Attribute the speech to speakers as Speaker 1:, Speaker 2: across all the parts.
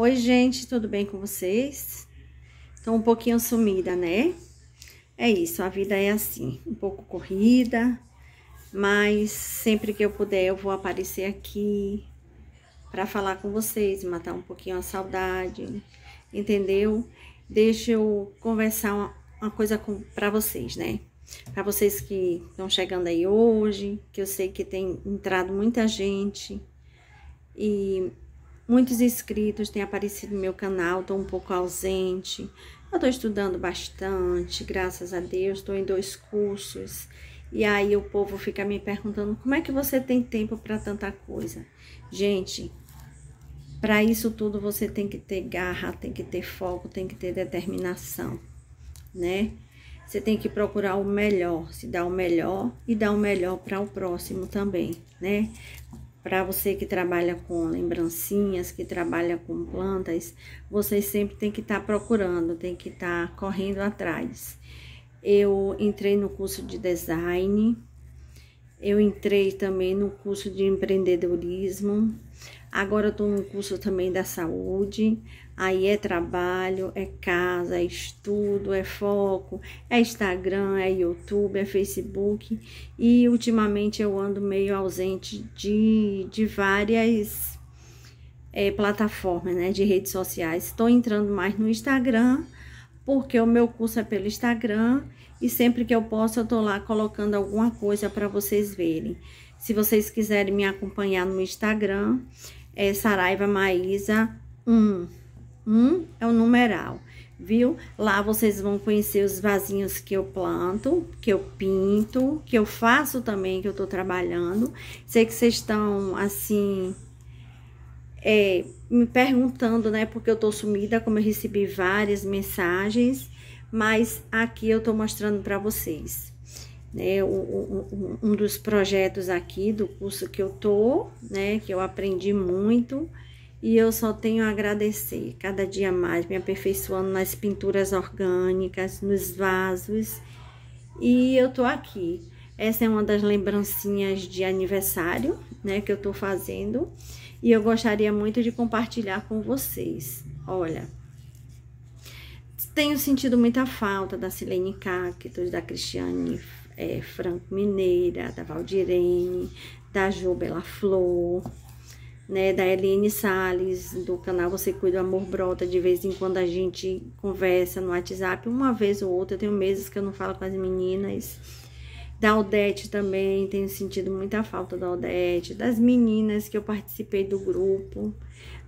Speaker 1: Oi, gente, tudo bem com vocês? Tô um pouquinho sumida, né? É isso, a vida é assim, um pouco corrida, mas sempre que eu puder eu vou aparecer aqui para falar com vocês, matar um pouquinho a saudade, entendeu? Deixa eu conversar uma, uma coisa para vocês, né? Para vocês que estão chegando aí hoje, que eu sei que tem entrado muita gente e muitos inscritos têm aparecido no meu canal, estou um pouco ausente. Eu estou estudando bastante, graças a Deus, estou em dois cursos. E aí o povo fica me perguntando como é que você tem tempo para tanta coisa. Gente, para isso tudo você tem que ter garra, tem que ter foco, tem que ter determinação, né? Você tem que procurar o melhor, se dar o melhor e dar o melhor para o próximo também, né? Para você que trabalha com lembrancinhas, que trabalha com plantas, você sempre tem que estar tá procurando, tem que estar tá correndo atrás. Eu entrei no curso de design, eu entrei também no curso de empreendedorismo, Agora eu tô no curso também da saúde. Aí é trabalho, é casa, é estudo, é foco, é Instagram, é YouTube, é Facebook. E ultimamente eu ando meio ausente de, de várias é, plataformas, né? De redes sociais. Estou entrando mais no Instagram, porque o meu curso é pelo Instagram. E sempre que eu posso, eu tô lá colocando alguma coisa para vocês verem. Se vocês quiserem me acompanhar no Instagram, é Saraiva Maísa 1. 1 é o numeral, viu? Lá vocês vão conhecer os vasinhos que eu planto, que eu pinto, que eu faço também, que eu tô trabalhando. Sei que vocês estão, assim, é, me perguntando, né? Porque eu tô sumida, como eu recebi várias mensagens. Mas aqui eu tô mostrando para vocês né, um, um, dos projetos aqui do curso que eu tô, né, que eu aprendi muito e eu só tenho a agradecer cada dia mais, me aperfeiçoando nas pinturas orgânicas, nos vasos e eu tô aqui. Essa é uma das lembrancinhas de aniversário, né, que eu tô fazendo e eu gostaria muito de compartilhar com vocês. Olha, tenho sentido muita falta da Silene Cactus, da Cristiane é, Franco Mineira, da Valdirene, da Jo Bela Flor, né, da Eliane Salles, do canal Você Cuida, o Amor Brota. De vez em quando a gente conversa no WhatsApp, uma vez ou outra. Eu tenho meses que eu não falo com as meninas. Da Odete também, tenho sentido muita falta da Odete. Das meninas que eu participei do grupo.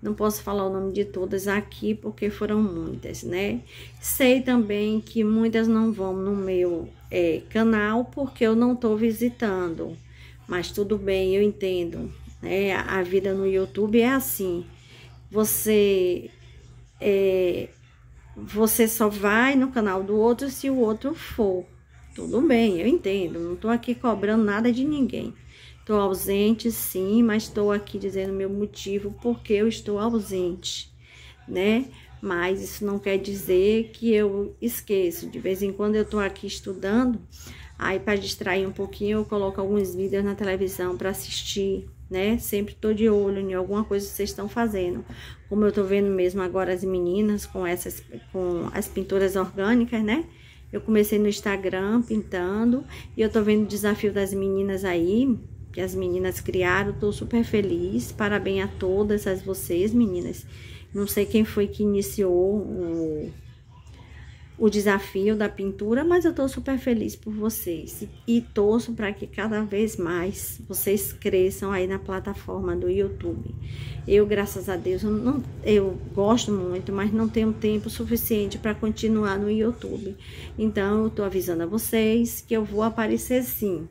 Speaker 1: Não posso falar o nome de todas aqui porque foram muitas, né? Sei também que muitas não vão no meu é, canal porque eu não tô visitando. Mas tudo bem, eu entendo. Né? A vida no YouTube é assim. Você é, você só vai no canal do outro se o outro for. Tudo bem, eu entendo. Não tô aqui cobrando nada de ninguém. Estou ausente, sim, mas estou aqui dizendo meu motivo porque eu estou ausente, né? Mas isso não quer dizer que eu esqueço. De vez em quando eu estou aqui estudando, aí para distrair um pouquinho eu coloco alguns vídeos na televisão para assistir, né? Sempre estou de olho em alguma coisa que vocês estão fazendo. Como eu estou vendo mesmo agora as meninas com essas, com as pinturas orgânicas, né? Eu comecei no Instagram pintando e eu tô vendo o desafio das meninas aí, que as meninas criaram. Tô super feliz. Parabéns a todas as vocês, meninas. Não sei quem foi que iniciou o, o desafio da pintura, mas eu tô super feliz por vocês. E torço para que cada vez mais vocês cresçam aí na plataforma do YouTube. Eu, graças a Deus, eu, não, eu gosto muito, mas não tenho tempo suficiente para continuar no YouTube. Então, eu tô avisando a vocês que eu vou aparecer sim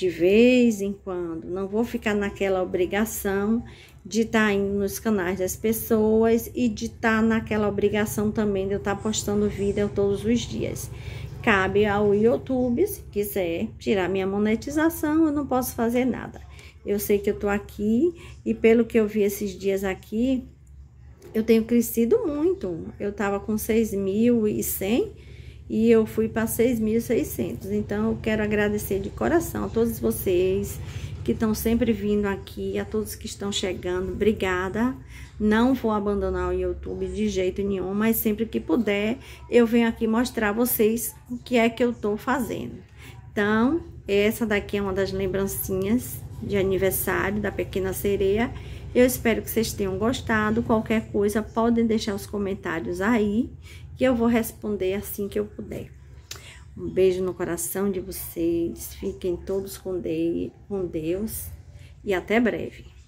Speaker 1: de vez em quando. Não vou ficar naquela obrigação de estar tá indo nos canais das pessoas e de estar tá naquela obrigação também de eu estar tá postando vídeo todos os dias. Cabe ao YouTube, se quiser tirar minha monetização, eu não posso fazer nada. Eu sei que eu tô aqui e pelo que eu vi esses dias aqui, eu tenho crescido muito. Eu tava com 6.100 e eu fui para 6.600. Então, eu quero agradecer de coração a todos vocês que estão sempre vindo aqui, a todos que estão chegando, obrigada. Não vou abandonar o YouTube de jeito nenhum, mas sempre que puder, eu venho aqui mostrar a vocês o que é que eu tô fazendo. Então, essa daqui é uma das lembrancinhas de aniversário da Pequena Sereia. Eu espero que vocês tenham gostado. Qualquer coisa, podem deixar os comentários aí, que eu vou responder assim que eu puder. Um beijo no coração de vocês. Fiquem todos com Deus e até breve.